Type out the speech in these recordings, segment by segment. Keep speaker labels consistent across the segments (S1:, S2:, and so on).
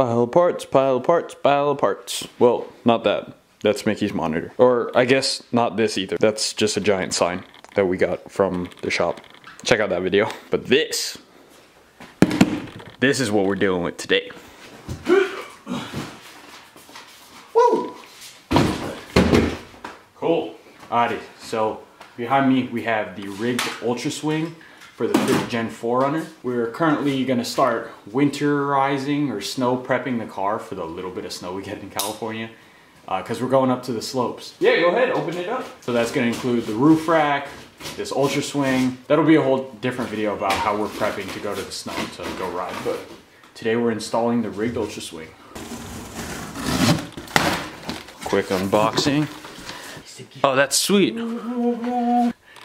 S1: Pile of parts, pile of parts, pile of parts. Well, not that. That's Mickey's monitor. Or I guess not this either. That's just a giant sign that we got from the shop. Check out that video. But this, this is what we're dealing with today. Woo! Cool. Alrighty, so behind me we have the RIGd Ultra Swing for the 5th Gen 4Runner. We're currently gonna start winterizing or snow prepping the car for the little bit of snow we get in California because uh, we're going up to the slopes. Yeah, go ahead, open it up. So that's gonna include the roof rack, this Ultra Swing. That'll be a whole different video about how we're prepping to go to the snow to go ride. But today we're installing the RIGd Ultra Swing. Quick unboxing. Oh, that's sweet.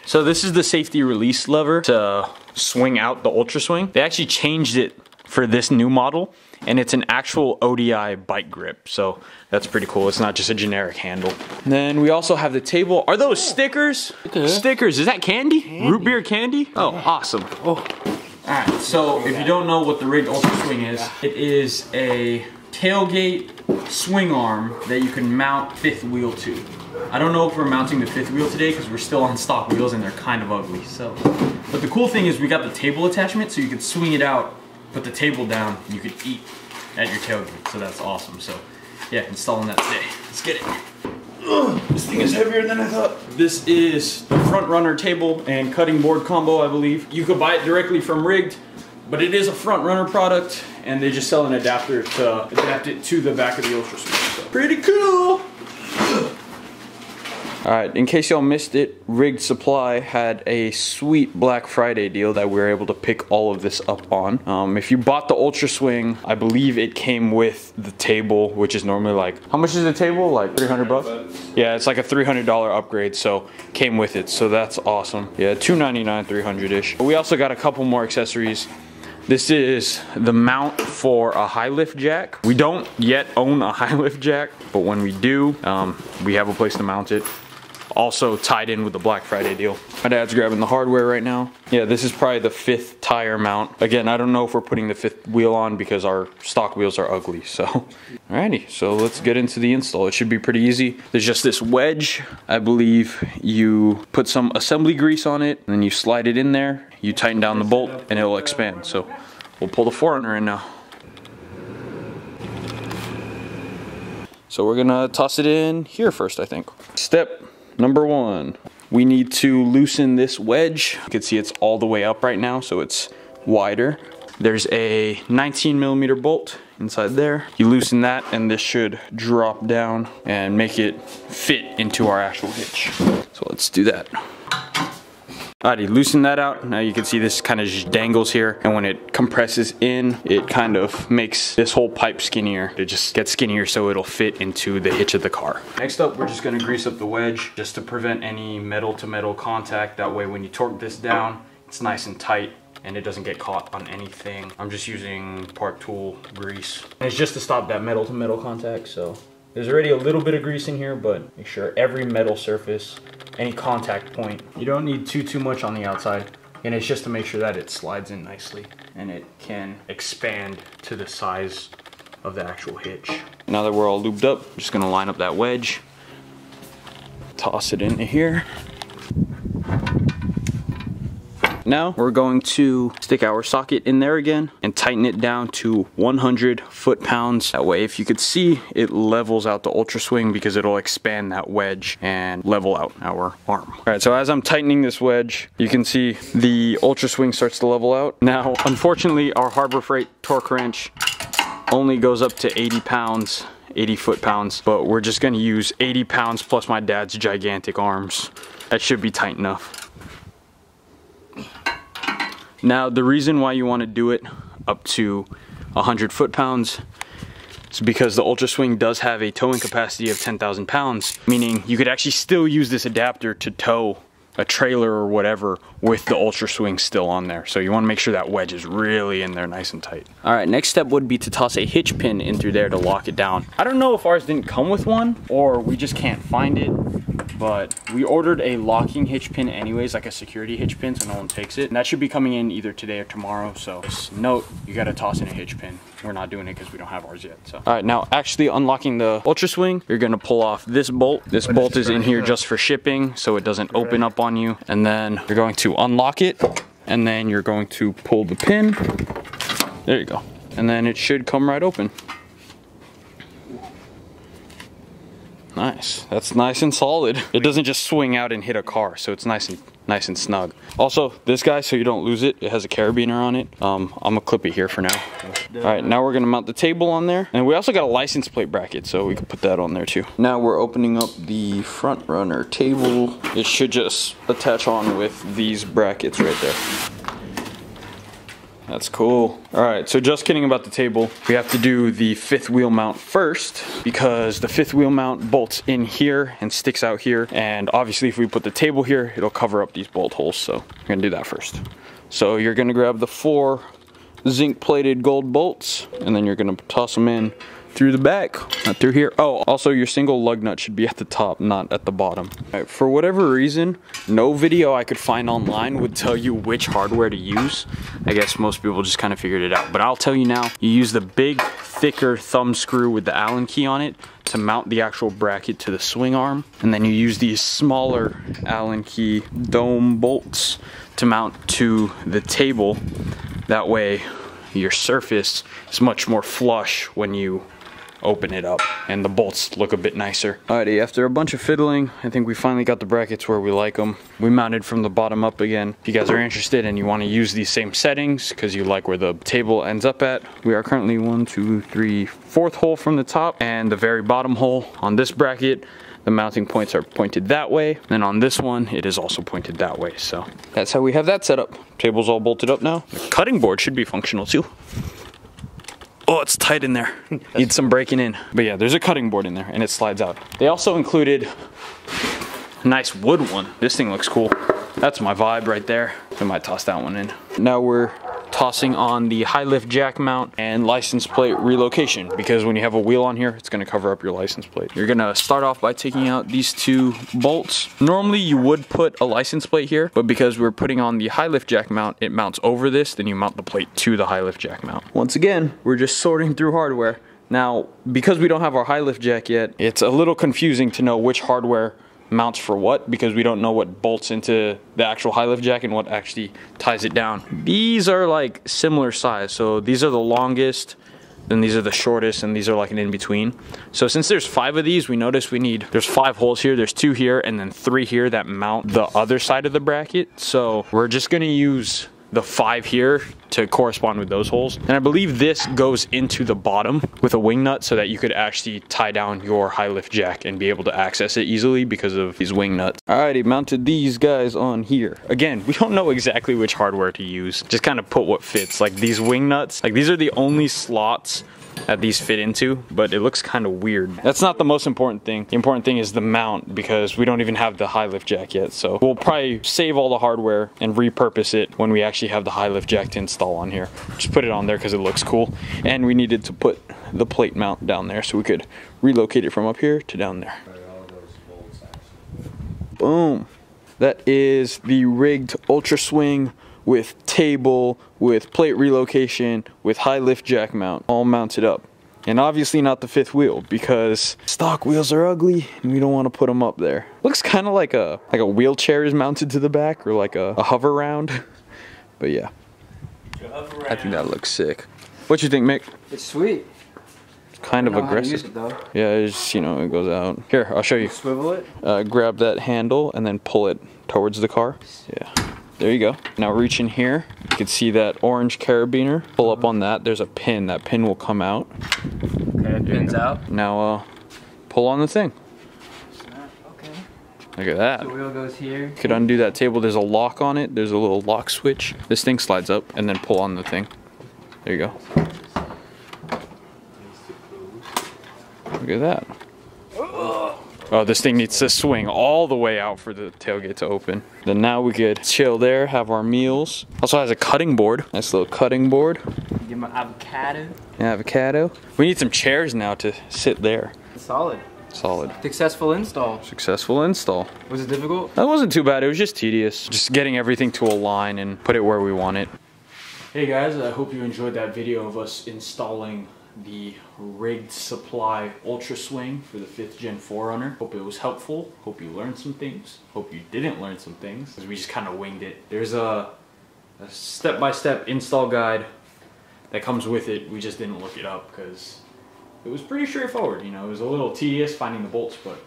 S1: So this is the safety release lever to swing out the Ultra Swing. They actually changed it for this new model and it's an actual ODI bike grip. So that's pretty cool. It's not just a generic handle. And then we also have the table. Are those oh. stickers? Okay. Stickers, is that candy? candy? Root beer candy? Oh, awesome. Oh. All right, so if you don't know what the RIGd Ultra Swing is, it is a tailgate swing arm that you can mount fifth wheel to. I don't know if we're mounting the fifth wheel today because we're still on stock wheels and they're kind of ugly. So, But the cool thing is we got the table attachment so you can swing it out, put the table down, you could eat at your tailgate. So that's awesome. So yeah, installing that today. Let's get it. Ugh, this thing is heavier than I thought. This is the front runner table and cutting board combo, I believe. You could buy it directly from RIGd, but it is a front runner product and they just sell an adapter to adapt it to the back of the Ultra. So pretty cool. Alright, in case y'all missed it, RIGd Supply had a sweet Black Friday deal that we were able to pick all of this up on. Um, if you bought the Ultra Swing, I believe it came with the table, which is normally like, how much is the table? Like 300 bucks? Yeah, it's like a $300 upgrade, so came with it, so that's awesome. Yeah, 299 300-ish. We also got a couple more accessories. This is the mount for a high lift jack. We don't yet own a high lift jack, but when we do, um, we have a place to mount it also tied in with the Black Friday deal. My dad's grabbing the hardware right now. Yeah, this is probably the fifth tire mount. Again, I don't know if we're putting the fifth wheel on because our stock wheels are ugly, so. Alrighty, so let's get into the install. It should be pretty easy. There's just this wedge. I believe you put some assembly grease on it, and then you slide it in there, you tighten down the bolt, and it will expand. So we'll pull the 4Runner in now. So we're gonna toss it in here first, I think. Step Number one, we need to loosen this wedge. You can see it's all the way up right now, so it's wider. There's a 19 millimeter bolt inside there. You loosen that and this should drop down and make it fit into our actual hitch. So let's do that. Alrighty, loosen that out. Now you can see this kind of just dangles here. And when it compresses in, it kind of makes this whole pipe skinnier. It just gets skinnier so it'll fit into the hitch of the car. Next up, we're just gonna grease up the wedge just to prevent any metal to metal contact. That way when you torque this down, it's nice and tight and it doesn't get caught on anything. I'm just using Park Tool grease. And it's just to stop that metal to metal contact, so. There's already a little bit of grease in here, but make sure every metal surface any contact point. You don't need too, too much on the outside. And it's just to make sure that it slides in nicely and it can expand to the size of the actual hitch. Now that we're all lubed up, I'm just gonna line up that wedge, toss it into here. Now we're going to stick our socket in there again and tighten it down to 100 foot-pounds. That way, if you could see, it levels out the Ultra Swing because it'll expand that wedge and level out our arm. All right, so as I'm tightening this wedge, you can see the Ultra Swing starts to level out. Now, unfortunately, our Harbor Freight torque wrench only goes up to 80 pounds 80 foot pounds, but we're just gonna use 80 pounds plus my dad's gigantic arms. That should be tight enough. Now, the reason why you want to do it up to 100 foot-pounds is because the Ultra Swing does have a towing capacity of 10,000 pounds, meaning you could actually still use this adapter to tow a trailer or whatever with the Ultra Swing still on there. So you want to make sure that wedge is really in there nice and tight. All right, next step would be to toss a hitch pin in through there to lock it down. I don't know if ours didn't come with one or we just can't find it, but we ordered a locking hitch pin anyways, like a security hitch pin so no one takes it. And that should be coming in either today or tomorrow. So just note, you gotta toss in a hitch pin. We're not doing it because we don't have ours yet. So, all right, now actually unlocking the Ultra Swing, you're gonna pull off this bolt. This bolt is in here just for shipping so it doesn't open up on you. And then you're going to unlock it and then you're going to pull the pin. There you go. And then it should come right open. Nice. That's nice and solid. It doesn't just swing out and hit a car, so it's nice and nice and snug. Also, this guy, so you don't lose it, it has a carabiner on it. Um, I'm gonna clip it here for now. All right, now we're gonna mount the table on there. And we also got a license plate bracket, so we can put that on there too. Now we're opening up the front runner table. It should just attach on with these brackets right there. That's cool. All right, so just kidding about the table. We have to do the fifth wheel mount first because the fifth wheel mount bolts in here and sticks out here. And obviously if we put the table here, it'll cover up these bolt holes. So we're gonna do that first. So you're gonna grab the four zinc plated gold bolts and then you're gonna toss them in through the back, not through here. Oh, also your single lug nut should be at the top, not at the bottom. Uh, for whatever reason, no video I could find online would tell you which hardware to use. I guess most people just kind of figured it out, but I'll tell you now, you use the big, thicker thumb screw with the Allen key on it to mount the actual bracket to the swing arm. And then you use these smaller Allen key dome bolts to mount to the table. That way your surface is much more flush when you open it up and the bolts look a bit nicer. Alrighty, after a bunch of fiddling, I think we finally got the brackets where we like them. We mounted from the bottom up again. If you guys are interested and you want to use these same settings because you like where the table ends up at, we are currently one, two, three, fourth hole from the top and the very bottom hole on this bracket the mounting points are pointed that way. And on this one, it is also pointed that way. So that's how we have that set up. Table's all bolted up now. The cutting board should be functional too. Oh, it's tight in there. Need some breaking in. But yeah, there's a cutting board in there and it slides out. They also included a nice wood one. This thing looks cool. That's my vibe right there. I might toss that one in. Now we're tossing on the high lift jack mount and license plate relocation because when you have a wheel on here, it's gonna cover up your license plate. You're gonna start off by taking out these two bolts. Normally you would put a license plate here, but because we're putting on the high lift jack mount, it mounts over this, then you mount the plate to the high lift jack mount. Once again, we're just sorting through hardware. Now, because we don't have our high lift jack yet, it's a little confusing to know which hardware mounts for what because we don't know what bolts into the actual high lift jack and what actually ties it down. These are like similar size. So these are the longest, then these are the shortest, and these are like an in-between. So since there's five of these, we notice we need, there's five holes here, there's two here, and then three here that mount the other side of the bracket. So we're just gonna use the five here to correspond with those holes. And I believe this goes into the bottom with a wing nut so that you could actually tie down your high lift jack and be able to access it easily because of these wing nuts. Alrighty, mounted these guys on here. Again, we don't know exactly which hardware to use. Just kind of put what fits. Like these wing nuts, like these are the only slots that these fit into, but it looks kind of weird. That's not the most important thing. The important thing is the mount because we don't even have the high lift jack yet. So we'll probably save all the hardware and repurpose it when we actually have the high lift jack to install on here. Just put it on there because it looks cool. And we needed to put the plate mount down there so we could relocate it from up here to down there. Boom. That is the RIGd Ultra Swing with table, with plate relocation, with high lift jack mount, all mounted up. And obviously not the fifth wheel because stock wheels are ugly and we don't want to put them up there. Looks kind of like a like a wheelchair is mounted to the back or like a, a hover round. but yeah, I think that looks sick. What you think, Mick?
S2: It's sweet.
S1: It's kind of aggressive.
S2: It,
S1: yeah, it's you know it goes out. Here, I'll show you.
S2: Swivel it.
S1: Uh, grab that handle and then pull it towards the car. Yeah. There you go. Now reach in here. You can see that orange carabiner. Pull up on that. There's a pin. That pin will come out.
S2: Okay, pin's out.
S1: Now uh, pull on the thing.
S2: Okay.
S1: Look at that.
S2: The wheel goes here.
S1: You could undo that table. There's a lock on it. There's a little lock switch. This thing slides up and then pull on the thing. There you go. Look at that. Oh, this thing needs to swing all the way out for the tailgate to open. Then now we could chill there, have our meals. Also has a cutting board. Nice little cutting board.
S2: Give him an avocado.
S1: Avocado. We need some chairs now to sit there.
S2: Solid.
S1: Solid.
S2: Successful install.
S1: Successful install.
S2: Was it difficult?
S1: That wasn't too bad. It was just tedious. Just getting everything to align and put it where we want it. Hey guys, I hope you enjoyed that video of us installing the RIGd supply ultra swing for the 5th gen 4Runner. Hope it was helpful. Hope you learned some things. Hope you didn't learn some things because we just kind of winged it. There's a step-by-step -step install guide that comes with it. We just didn't look it up because it was pretty straightforward. You know, it was a little tedious finding the bolts, but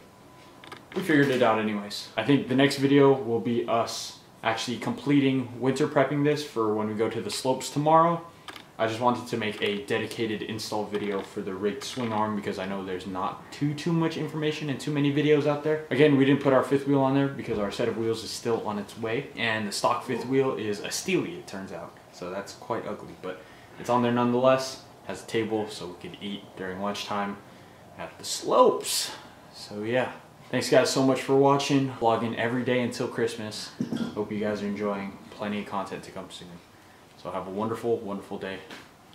S1: we figured it out anyways. I think the next video will be us actually completing winter prepping this for when we go to the slopes tomorrow. I just wanted to make a dedicated install video for the RIGd swing arm because I know there's not too too much information and too many videos out there. Again, we didn't put our fifth wheel on there because our set of wheels is still on its way and the stock fifth wheel is a Steely it turns out. So that's quite ugly, but it's on there nonetheless. Has a table so we could eat during lunchtime at the slopes. So yeah. Thanks guys so much for watching. Vlogging every day until Christmas. Hope you guys are enjoying. Plenty of content to come soon. So have a wonderful, wonderful day.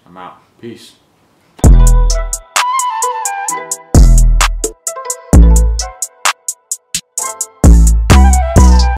S1: I'm out. Peace.